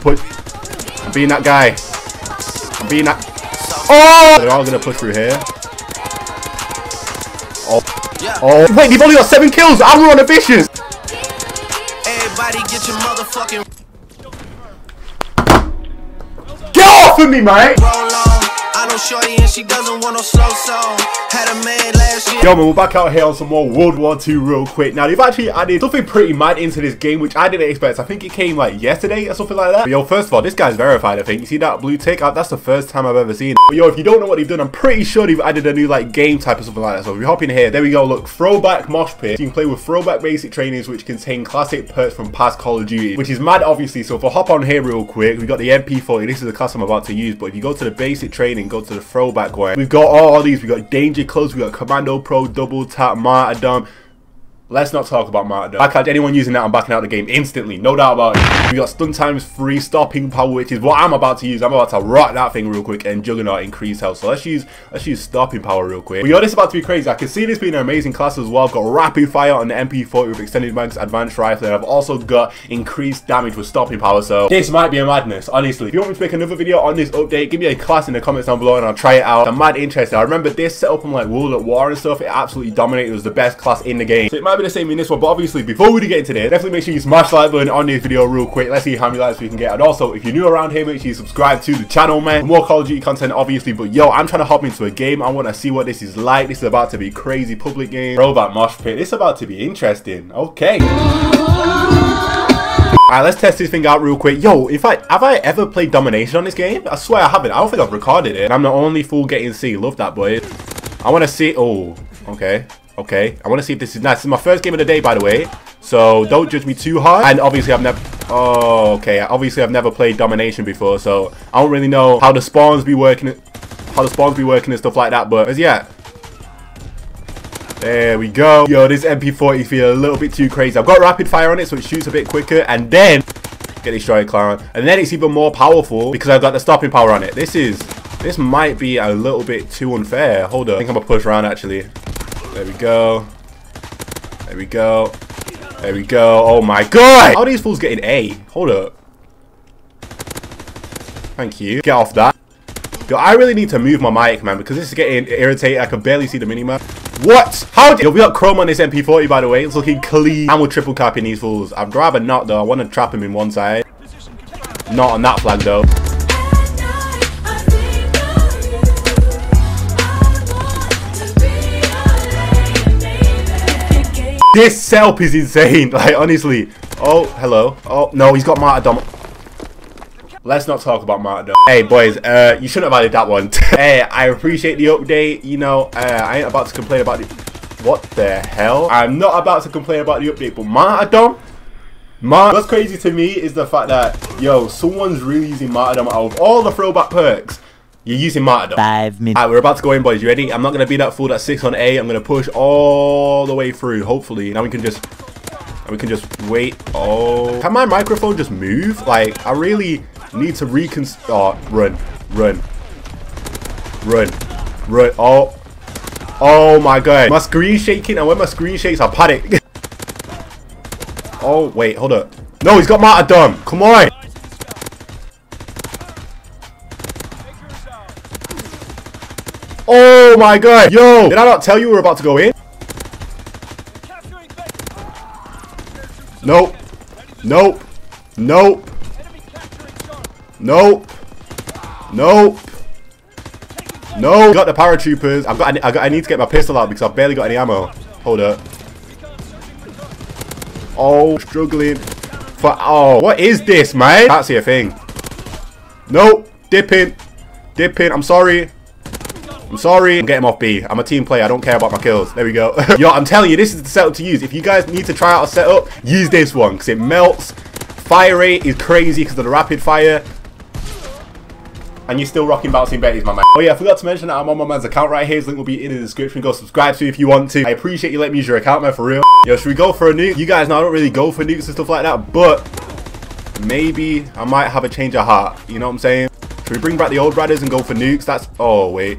Put. I'm being that guy. I'm being that. Oh! They're all gonna push through here. Oh. Oh. Wait, they've only got seven kills. I'm on a vicious. Everybody get your motherfucking Get off of me, mate. Shorty and she doesn't want no slow song. Had a man last year. Yo man, we're back out here on some more World War II real quick. Now they've actually added something pretty mad into this game, which I didn't expect. I think it came like yesterday or something like that. But yo, first of all, this guy's verified, I think. You see that blue tick? Uh, That's the first time I've ever seen it. But yo, if you don't know what they've done, I'm pretty sure they've added a new like game type or something like that. So if you hop in here, there we go. Look, throwback mosh pit. You can play with throwback basic trainings, which contain classic perks from past Call of Duty, which is mad obviously. So if I hop on here real quick, we got the MP40. This is the class I'm about to use. But if you go to the basic training, go to the throwback way. We've got all these. We got Danger Close, we got Commando Pro, Double Tap, Martyrdom. Let's not talk about Martyrdom. I catch anyone using that, I'm backing out the game instantly. No doubt about it. We got stun times free, stopping power, which is what I'm about to use. I'm about to rock that thing real quick and Juggernaut increase health. So let's use let's use stopping power real quick. But yo, this is about to be crazy. I can see this being an amazing class as well. I've got rapid fire on the MP40 with extended mags, advanced rifle, and I've also got increased damage with stopping power. So this might be a madness, honestly. If you want me to make another video on this update, give me a class in the comments down below and I'll try it out. I'm mad interested. I remember this setup on like World at War and stuff. It absolutely dominated. It was the best class in the game. So it might be the same in this one, but obviously before we get into this, definitely make sure you smash like button on this video real quick. Let's see how many likes we can get. And also, if you're new around here, make sure you subscribe to the channel, man. More Call of Duty content, obviously. But yo, I'm trying to hop into a game. I want to see what this is like. This is about to be crazy public game. Robot mosh pit. This is about to be interesting. Okay. Alright, let's test this thing out real quick. Yo, in fact, have I ever played Domination on this game? I swear I haven't. I don't think I've recorded it. And I'm the only fool getting C. Love that, boy. I want to see... Oh, okay. Okay. I want to see if this is nice. This is my first game of the day, by the way. So, don't judge me too hard. And obviously, I've never... Oh, okay. Obviously, I've never played Domination before, so I don't really know how the spawns be working... How the spawns be working and stuff like that, but... Yeah. There we go. Yo, this MP40 feel a little bit too crazy. I've got rapid fire on it, so it shoots a bit quicker. And then, get destroyed, clown. And then it's even more powerful because I've got the stopping power on it. This is, this might be a little bit too unfair. Hold up. I think I'm gonna push around actually. There we go. There we go. There we go. Oh my god! How are these fools getting A? Hold up. Thank you. Get off that. Yo, I really need to move my mic, man, because this is getting irritating. I can barely see the minimap. What? How did- Yo, we got Chrome on this MP40, by the way. It's looking clean. And we're triple capping these fools. I'd rather not, though. I want to trap him in one side. Not on that flag, though. This self is insane. Like, honestly. Oh, hello. Oh, no, he's got martyrdom. Let's not talk about martyrdom. Hey, boys, uh, you shouldn't have added that one. hey, I appreciate the update. You know, uh, I ain't about to complain about the... What the hell? I'm not about to complain about the update, but martyrdom? Mar What's crazy to me is the fact that, yo, someone's really using martyrdom out of all the throwback perks. You're using martyrdom. Five minutes. Alright, we're about to go in, boys. You ready? I'm not going to be that fool that's 6 on A. I'm going to push all the way through, hopefully. Now we can just... And we can just wait. Oh. Can my microphone just move? Like, I really need to recon... Oh, run. Run. Run. Run. Oh. Oh my god. My screen shaking, and when my screen shakes, I panic. oh, wait, hold up. No, he's got martyrdom. Come on. Oh my god. Yo, did I not tell you we were about to go in? Nope. Nope. Nope. Nope. Nope. No. Got the paratroopers. I've got. I, got. I need to get my pistol out because I've barely got any ammo. Hold up. Oh, struggling. For oh, what is this, man? Can't see a thing. Nope. Dipping. Dipping. I'm sorry. I'm sorry. I'm getting off B. I'm a team player. I don't care about my kills. There we go. Yo, I'm telling you, this is the setup to use. If you guys need to try out a setup, use this one because it melts. Fire rate is crazy because of the rapid fire. And you're still rocking bouncing betties, my man. Oh yeah, I forgot to mention that I'm on my man's account right here. His link will be in the description. Go subscribe to if you want to. I appreciate you letting me use your account, man, for real. Yo, should we go for a nuke? You guys know I don't really go for nukes and stuff like that, but maybe I might have a change of heart. You know what I'm saying? Should we bring back the old riders and go for nukes? That's... Oh, wait.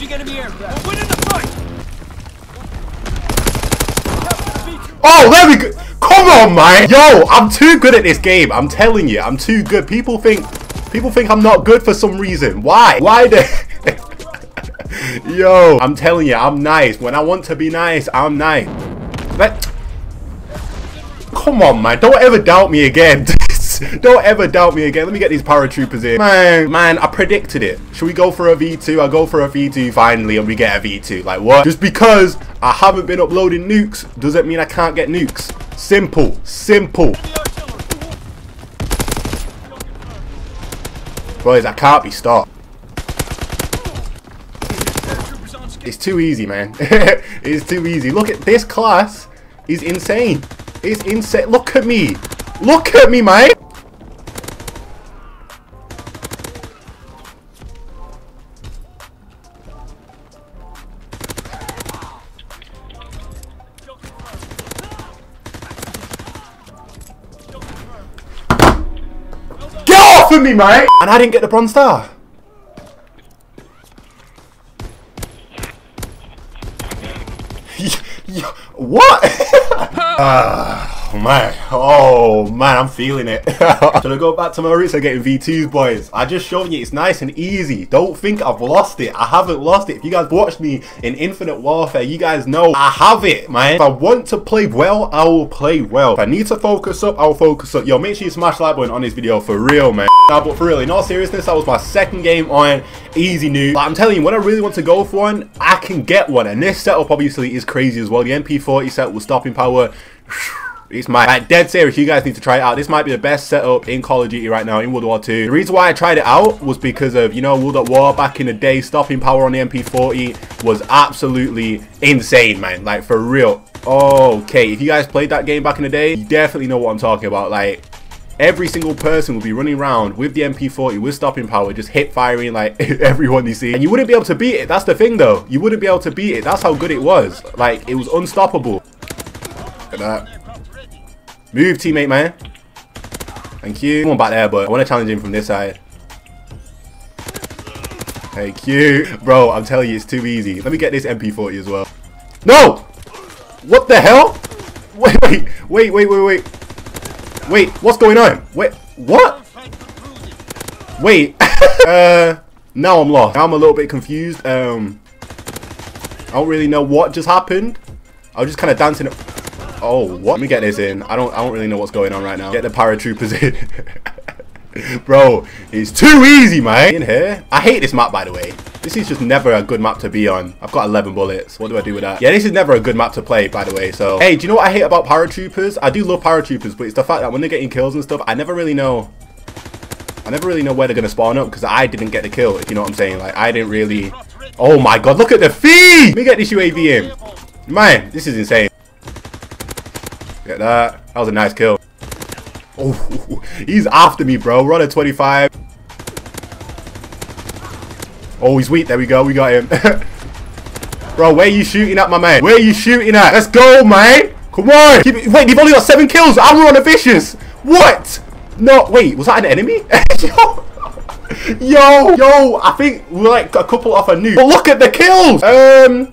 Engaging enemy aircraft. We're winning the fight. Oh, there we go. Come on, man. Yo, I'm too good at this game. I'm telling you, I'm too good. People think, people think I'm not good for some reason. Why? Why the? Yo, I'm telling you, I'm nice. When I want to be nice, I'm nice. Let. Come on, man. Don't ever doubt me again. Don't ever doubt me again. Let me get these paratroopers in. Man, man, I predicted it. Should we go for a V2? I go for a V2 finally and we get a V2. Like what? Just because I haven't been uploading nukes doesn't mean I can't get nukes. Simple. Simple. Boys, I can't be stopped. It's too easy, man. it's too easy. Look at this class. is insane. It's insane. Look at me. Look at me, man. Me, mate! And I didn't get the bronze star. What? Ah. Ah, man. Oh, man, I'm feeling it. Should I go back to my roots getting V2s, boys? I just showed you it's nice and easy. Don't think I've lost it. I haven't lost it. If you guys watched me in Infinite Warfare, you guys know I have it, man. If I want to play well, I will play well. If I need to focus up, I'll focus up. Yo, make sure you smash like button on this video for real, man. Nah, but for real, in all seriousness, that was my second game on Easy New. But I'm telling you, when I really want to go for one, I can get one. And this setup obviously is crazy as well. The MP40 set with stopping power. It's my like dead serious. You guys need to try it out. This might be the best setup in Call of Duty right now in World War 2. The reason why I tried it out was because of you know World at War back in the day. Stopping power on the MP40 was absolutely insane, man. Like for real. Okay, if you guys played that game back in the day, you definitely know what I'm talking about. Like every single person will be running around with the MP40 with stopping power, just hip firing like everyone you see. And you wouldn't be able to beat it. That's the thing though. You wouldn't be able to beat it. That's how good it was. Like it was unstoppable. Look at that. Move, teammate, man. Thank you. Come on back there, but I want to challenge him from this side. Thank you. Bro, I'm telling you, it's too easy. Let me get this MP40 as well. No! What the hell? Wait, wait, wait, wait, wait, wait. Wait, what's going on? Wait, what? Wait. uh, now I'm lost. Now I'm a little bit confused. Um, I don't really know what just happened. I was just kind of dancing. Oh, what? Let me get this in. I don't. I don't really know what's going on right now. Get the paratroopers in. Bro, it's too easy, man. In here. I hate this map, by the way. This is just never a good map to be on. I've got 11 bullets. What do I do with that? Yeah, this is never a good map to play, by the way. So, hey, do you know what I hate about paratroopers? I do love paratroopers, but it's the fact that when they're getting kills and stuff, I never really know. I never really know where they're going to spawn up because I didn't get the kill, if you know what I'm saying. Like, I didn't really... Oh my god, look at the feed! Let me get this UAV in. Man, this is insane. Get that. That was a nice kill. Oh, he's after me, bro. We're on a 25. Oh, he's weak. There we go. We got him. bro, where you shooting at, my man? Where you shooting at? Let's go, man. Come on. Keep it. Wait, you've only got seven kills. On a vicious. What? No, wait. Was that an enemy? yo. Yo, yo, I think we're like a couple off a nuke. But look at the kills. Um,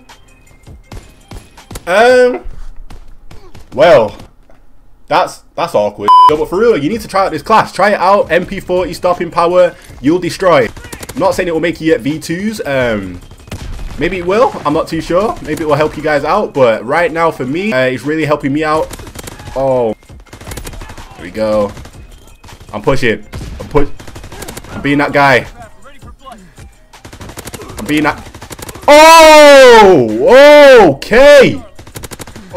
um, well, that's that's awkward. But for real, you need to try out this class. Try it out. MP40 stopping power. You'll destroy. I'm not saying it will make you get V2s. Um, maybe it will. I'm not too sure. Maybe it will help you guys out. But right now, for me, uh, it's really helping me out. Oh, there we go. I'm pushing. I'm push. I'm being that guy. I'm being that. Oh, okay.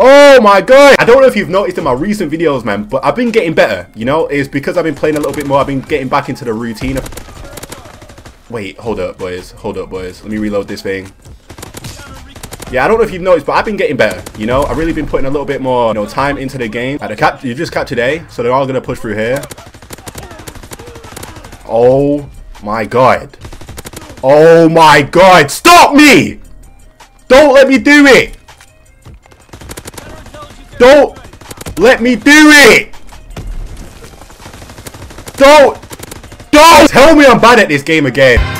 Oh my god! I don't know if you've noticed in my recent videos, man, but I've been getting better. You know, it's because I've been playing a little bit more. I've been getting back into the routine of. Wait, hold up, boys. Hold up, boys. Let me reload this thing. Yeah, I don't know if you've noticed, but I've been getting better. You know, I've really been putting a little bit more, you know, time into the game. The cap, you just captured A, so they're all gonna push through here. Oh my god. Oh my god. Stop me! Don't let me do it! Don't let me do it! Don't! Don't tell me I'm bad at this game again.